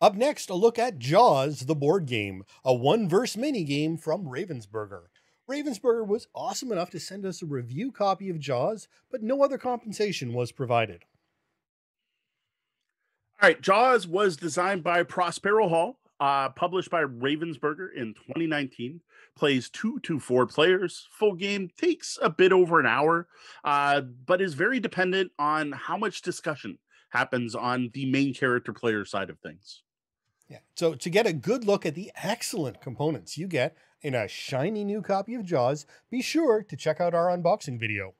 Up next, a look at Jaws, the board game, a one versus many game from Ravensburger. Ravensburger was awesome enough to send us a review copy of Jaws, but no other compensation was provided. All right, Jaws was designed by Prospero Hall, uh, published by Ravensburger in 2019. Plays two to four players. Full game takes a bit over an hour, uh, but is very dependent on how much discussion happens on the main character player side of things. Yeah. So to get a good look at the excellent components you get in a shiny new copy of Jaws, be sure to check out our unboxing video.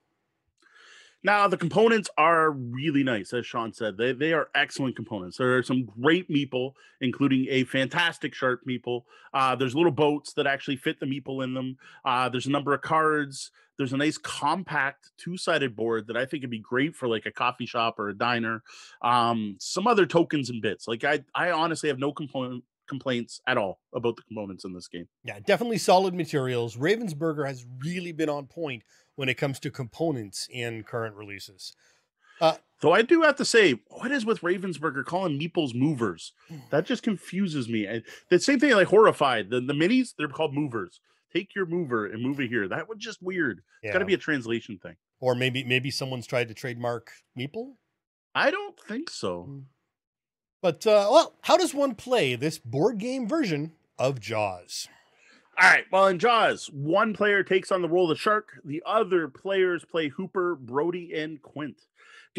Now the components are really nice, as Sean said. They they are excellent components. There are some great meeple, including a fantastic shark meeple. Uh, there's little boats that actually fit the meeple in them. Uh, there's a number of cards. There's a nice compact two-sided board that I think would be great for like a coffee shop or a diner. Um, some other tokens and bits. Like I I honestly have no component complaints at all about the components in this game. Yeah, definitely solid materials. Ravensburger has really been on point when it comes to components in current releases. Uh, Though I do have to say, what is with Ravensburger calling meeples movers? Hmm. That just confuses me. I, the same thing like Horrified. The the minis, they're called movers. Take your mover and move it here. That was just weird. Yeah. It's got to be a translation thing. Or maybe maybe someone's tried to trademark meeple. I don't think so. Hmm. But uh, well, how does one play this board game version of Jaws? All right. Well, in Jaws, one player takes on the role of the shark. The other players play Hooper, Brody, and Quint.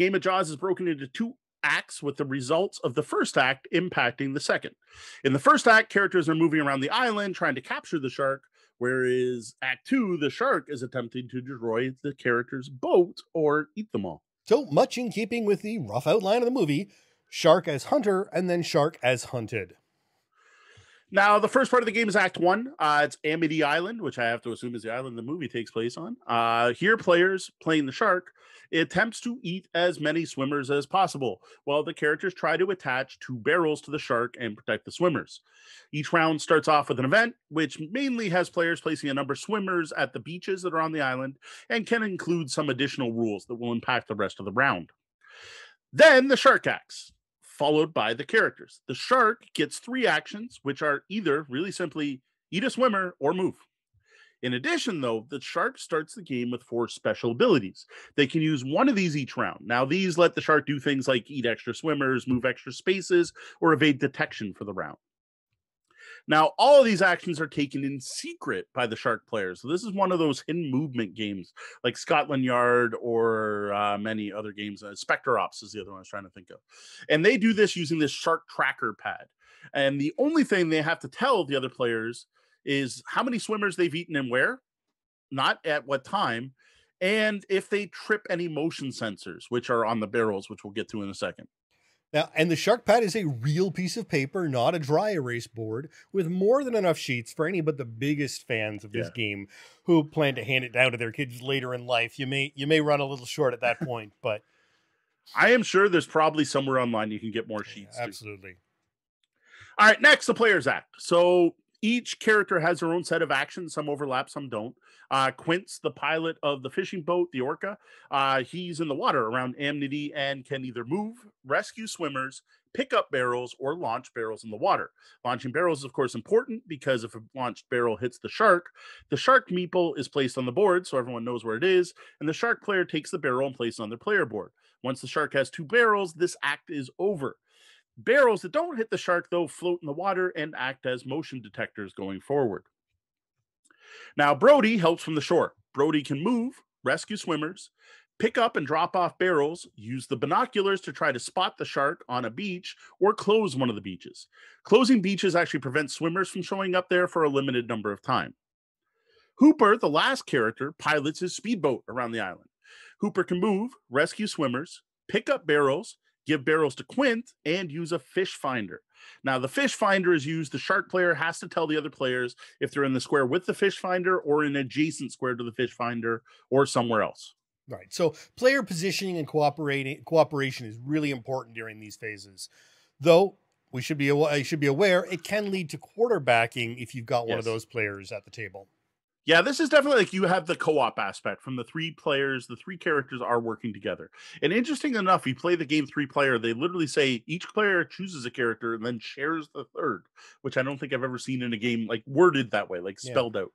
Game of Jaws is broken into two acts with the results of the first act impacting the second. In the first act, characters are moving around the island trying to capture the shark, whereas Act Two, the shark is attempting to destroy the character's boat or eat them all. So much in keeping with the rough outline of the movie shark as hunter and then shark as hunted. Now, the first part of the game is Act One. Uh, it's Amity Island, which I have to assume is the island the movie takes place on. Uh, here, players playing the shark attempts to eat as many swimmers as possible, while the characters try to attach two barrels to the shark and protect the swimmers. Each round starts off with an event, which mainly has players placing a number of swimmers at the beaches that are on the island, and can include some additional rules that will impact the rest of the round. Then the shark acts followed by the characters. The shark gets three actions, which are either really simply eat a swimmer or move. In addition, though, the shark starts the game with four special abilities. They can use one of these each round. Now, these let the shark do things like eat extra swimmers, move extra spaces, or evade detection for the round. Now, all of these actions are taken in secret by the shark players. So this is one of those hidden movement games, like Scotland Yard or uh, many other games. Uh, Spectre Ops is the other one I was trying to think of, and they do this using this shark tracker pad. And the only thing they have to tell the other players is how many swimmers they've eaten and where, not at what time, and if they trip any motion sensors, which are on the barrels, which we'll get to in a second. Now, and the shark pad is a real piece of paper, not a dry erase board, with more than enough sheets for any but the biggest fans of this yeah. game who plan to hand it down to their kids later in life. You may you may run a little short at that point, but I am sure there's probably somewhere online you can get more sheets. Yeah, absolutely. Too. All right, next the players act. So each character has their own set of actions. Some overlap, some don't. Uh, Quint's the pilot of the fishing boat, the Orca. Uh, he's in the water around Amity and can either move, rescue swimmers, pick up barrels, or launch barrels in the water. Launching barrels is, of course, important because if a launched barrel hits the shark, the shark meeple is placed on the board so everyone knows where it is, and the shark player takes the barrel and places on their player board. Once the shark has two barrels, this act is over. Barrels that don't hit the shark, though, float in the water and act as motion detectors going forward. Now, Brody helps from the shore. Brody can move, rescue swimmers, pick up and drop off barrels, use the binoculars to try to spot the shark on a beach, or close one of the beaches. Closing beaches actually prevents swimmers from showing up there for a limited number of time. Hooper, the last character, pilots his speedboat around the island. Hooper can move, rescue swimmers, pick up barrels, give barrels to Quint, and use a fish finder. Now, the fish finder is used. The shark player has to tell the other players if they're in the square with the fish finder or in adjacent square to the fish finder or somewhere else. Right. So player positioning and cooperating cooperation is really important during these phases. Though we should be should be aware it can lead to quarterbacking if you've got one yes. of those players at the table. Yeah, this is definitely like you have the co-op aspect from the three players. The three characters are working together. And interesting enough, you play the game three player. They literally say each player chooses a character and then shares the third, which I don't think I've ever seen in a game like worded that way, like spelled yeah. out.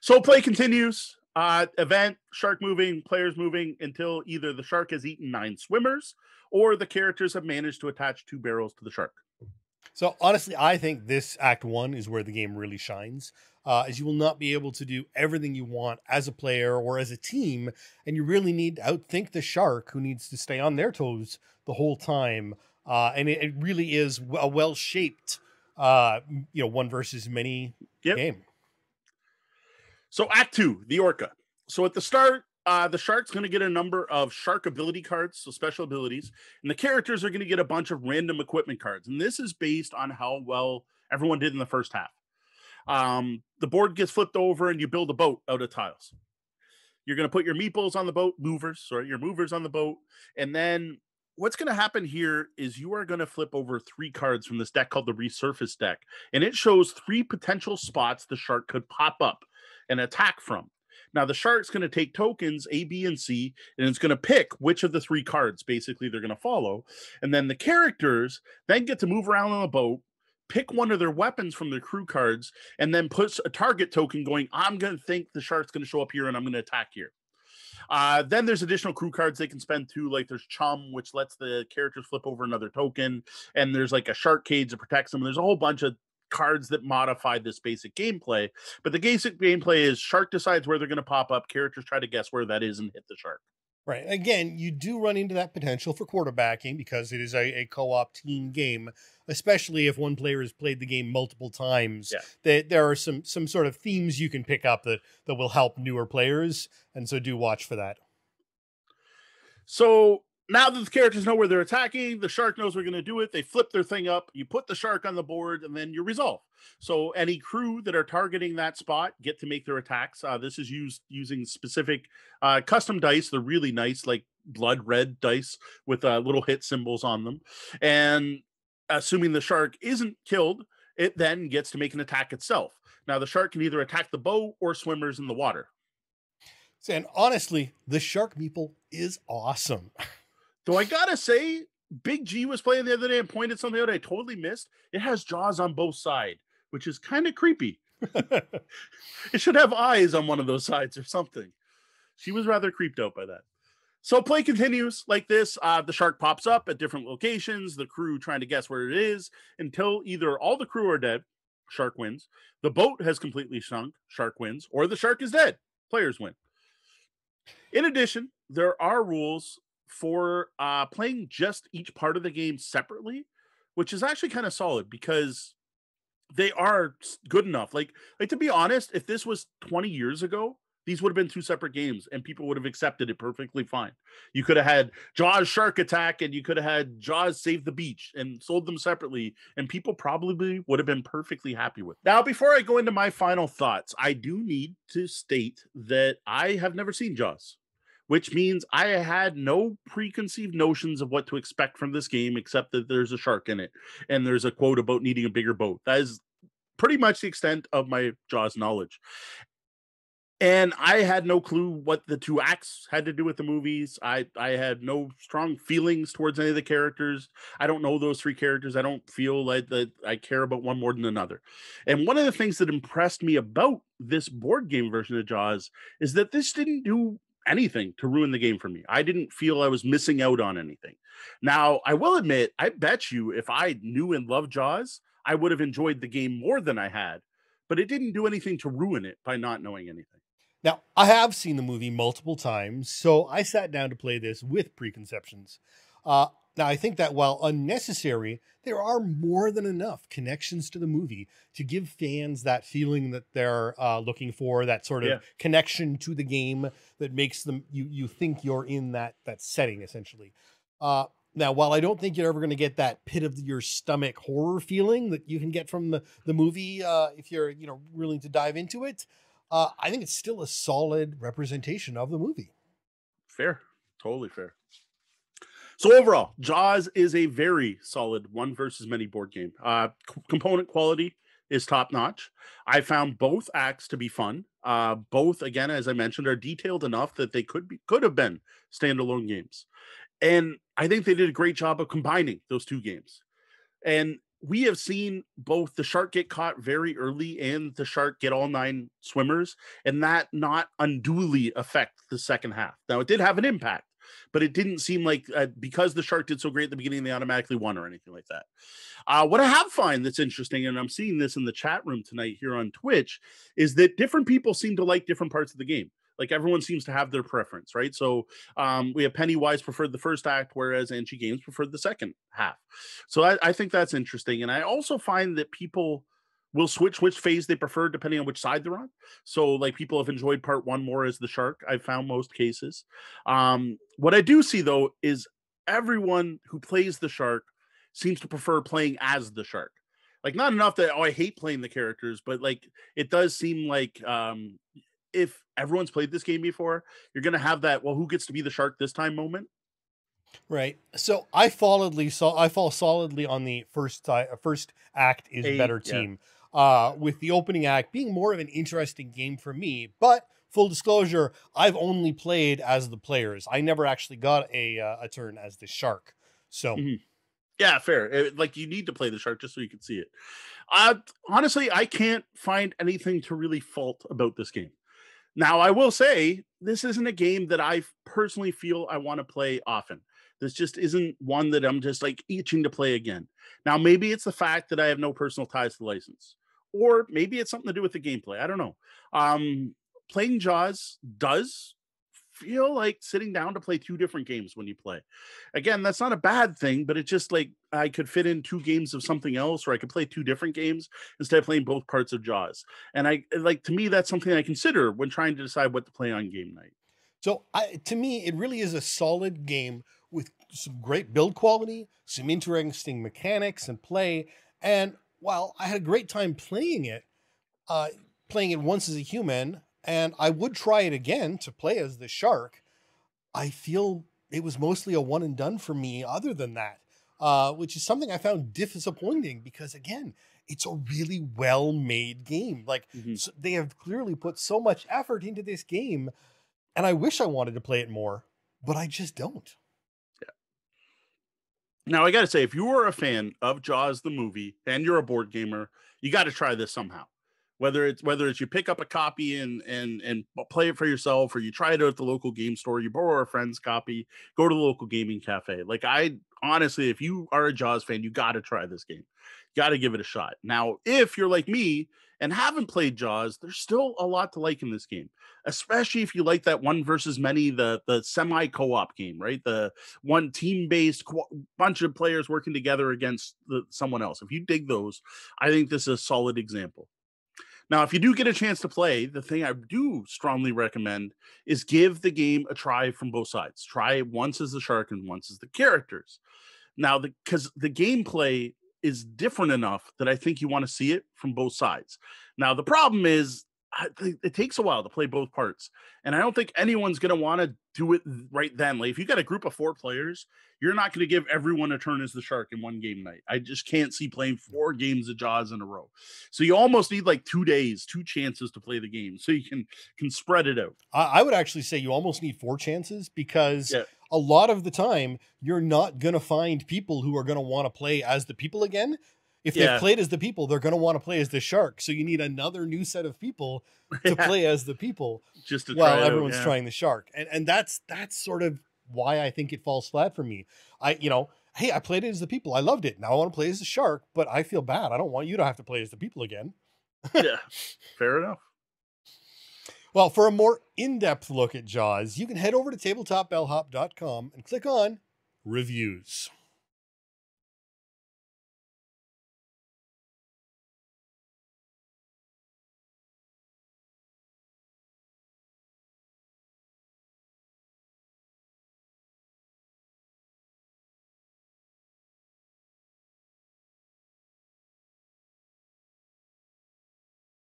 So play continues. Uh, event shark moving, players moving until either the shark has eaten nine swimmers or the characters have managed to attach two barrels to the shark. So honestly, I think this Act One is where the game really shines uh, as you will not be able to do everything you want as a player or as a team, and you really need to outthink the shark who needs to stay on their toes the whole time. Uh, and it, it, really is a well shaped, uh, you know, one versus many yep. game. So Act Two, the Orca. So at the start, uh, the shark's going to get a number of shark ability cards, so special abilities, and the characters are going to get a bunch of random equipment cards. And this is based on how well everyone did in the first half. Um, the board gets flipped over and you build a boat out of tiles. You're going to put your meeples on the boat, movers, sorry, your movers on the boat. And then what's going to happen here is you are going to flip over three cards from this deck called the resurface deck. And it shows three potential spots the shark could pop up and attack from. Now, the shark's going to take tokens A, B, and C, and it's going to pick which of the three cards basically they're going to follow. And then the characters then get to move around on the boat pick one of their weapons from their crew cards and then puts a target token going, I'm going to think the shark's going to show up here and I'm going to attack here. Uh, then there's additional crew cards they can spend too, like there's Chum, which lets the characters flip over another token, and there's like a shark cage that protects them. There's a whole bunch of cards that modify this basic gameplay. But the basic gameplay is shark decides where they're going to pop up, characters try to guess where that is and hit the shark. Right. Again, you do run into that potential for quarterbacking because it is a, a co-op team game, especially if one player has played the game multiple times. Yeah. That there are some some sort of themes you can pick up that that will help newer players, and so do watch for that. So now that the characters know where they're attacking, the shark knows we're going to do it. They flip their thing up. You put the shark on the board, and then you resolve. So any crew that are targeting that spot get to make their attacks. Uh, this is used using specific uh, custom dice. They're really nice, like blood red dice with uh, little hit symbols on them. And assuming the shark isn't killed, it then gets to make an attack itself. Now the shark can either attack the bow or swimmers in the water. And honestly, the shark meeple is awesome. Though I gotta say, Big G was playing the other day and pointed something out I totally missed. It has jaws on both sides, which is kind of creepy. it should have eyes on one of those sides or something. She was rather creeped out by that. So play continues like this. Uh, the shark pops up at different locations. The crew trying to guess where it is until either all the crew are dead, shark wins. The boat has completely sunk, shark wins, or the shark is dead, players win. In addition, there are rules for uh, playing just each part of the game separately, which is actually kind of solid because they are good enough. Like, like to be honest, if this was 20 years ago, these would have been two separate games and people would have accepted it perfectly fine. You could have had Jaws Shark Attack and you could have had Jaws Save the Beach and sold them separately, and people probably would have been perfectly happy with. It. Now, before I go into my final thoughts, I do need to state that I have never seen Jaws which means I had no preconceived notions of what to expect from this game, except that there's a shark in it and there's a quote about needing a bigger boat. That is pretty much the extent of my Jaws knowledge. And I had no clue what the two acts had to do with the movies. I I had no strong feelings towards any of the characters. I don't know those three characters. I don't feel like that I care about one more than another. And one of the things that impressed me about this board game version of Jaws is that this didn't do anything to ruin the game for me. I didn't feel I was missing out on anything. Now, I will admit, I bet you if I knew and loved Jaws, I would have enjoyed the game more than I had, but it didn't do anything to ruin it by not knowing anything. Now, I have seen the movie multiple times, so I sat down to play this with preconceptions. Uh, now, I think that while unnecessary, there are more than enough connections to the movie to give fans that feeling that they're uh, looking for, that sort of yeah. connection to the game that makes them you you think you're in that that setting essentially. Uh, now, while I don't think you're ever going to get that pit of your stomach horror feeling that you can get from the the movie uh, if you're you know willing to dive into it, uh, I think it's still a solid representation of the movie. Fair, totally fair. So overall, Jaws is a very solid one versus many board game. Uh, c- component quality is top notch. I found both acts to be fun. Uh, both, again, as I mentioned, are detailed enough that they could be could have been standalone games, and I think they did a great job of combining those two games. And we have seen both the shark get caught very early and the shark get all nine swimmers, and that not unduly affect the second half. Now, it did have an impact, but it didn't seem like uh, because the shark did so great at the beginning, they automatically won or anything like that. Uh, what I have find that's interesting, and I'm seeing this in the chat room tonight here on Twitch, is that different people seem to like different parts of the game. Like everyone seems to have their preference, right? So um, we have Pennywise preferred the first act, whereas Angie Games preferred the second half. So I, I think that's interesting, and I also find that people will switch which phase they prefer depending on which side they're on. So like people have enjoyed part one more as the shark. I've found most cases. Um, what I do see though is everyone who plays the shark seems to prefer playing as the shark. Like not enough that oh I hate playing the characters, but like it does seem like um if everyone's played this game before, you're gonna have that well who gets to be the shark this time moment. Right. So I solidly saw I fall solidly on the first uh, first act is a, better team. Yeah uh, with the opening act being more of an interesting game for me. But full disclosure, I've only played as the players. I never actually got a uh, a turn as the shark. So. Mm-hmm. Yeah, fair. It, like you need to play the shark just so you can see it. Uh, honestly, I can't find anything to really fault about this game. Now, I will say this isn't a game that I personally feel I want to play often. This just isn't one that I'm just like itching to play again. Now, maybe it's the fact that I have no personal ties to the license or maybe it's something to do with the gameplay. I don't know. Um, playing Jaws does feel like sitting down to play two different games when you play. Again, that's not a bad thing, but it's just like I could fit in two games of something else, or I could play two different games instead of playing both parts of Jaws. And I like to me, that's something I consider when trying to decide what to play on game night. So I, to me, it really is a solid game with some great build quality, some interesting mechanics and play, and while I had a great time playing it, uh, playing it once as a human, and I would try it again to play as the shark, I feel it was mostly a one and done for me, other than that, uh, which is something I found disappointing because, again, it's a really well made game. Like, mm-hmm. so they have clearly put so much effort into this game, and I wish I wanted to play it more, but I just don't. Yeah. Now I got to say, if you are a fan of Jaws the movie and you're a board gamer, you got to try this somehow. Whether it's whether it's you pick up a copy and and and play it for yourself, or you try it out at the local game store, you borrow a friend's copy, go to the local gaming cafe. Like I honestly, if you are a Jaws fan, you got to try this game. you Got to give it a shot. Now, if you're like me and haven't played Jaws, there's still a lot to like in this game, especially if you like that one versus many, the the semi co-op game, right? The one team based co- bunch of players working together against the, someone else. If you dig those, I think this is a solid example. Now, if you do get a chance to play, the thing I do strongly recommend is give the game a try from both sides. Try once as the shark and once as the characters. Now, because the, the gameplay is different enough that I think you want to see it from both sides. Now, the problem is it takes a while to play both parts. And I don't think anyone's going to want to do it right then. Like if you got a group of four players, you're not going to give everyone a turn as the shark in one game night. I just can't see playing four games of Jaws in a row. So you almost need like two days, two chances to play the game, so you can can spread it out. I would actually say you almost need four chances because yeah. a lot of the time you're not going to find people who are going to want to play as the people again if yeah. they've played as the people, they're going to want to play as the shark. So you need another new set of people to yeah. play as the people, just to while everyone's out, yeah. trying the shark. And and that's that's sort of why I think it falls flat for me. I you know, hey, I played it as the people. I loved it. Now I want to play as the shark, but I feel bad. I don't want you to have to play as the people again. yeah, fair enough. Well, for a more in-depth look at Jaws, you can head over to tabletopbellhop.com and click on reviews.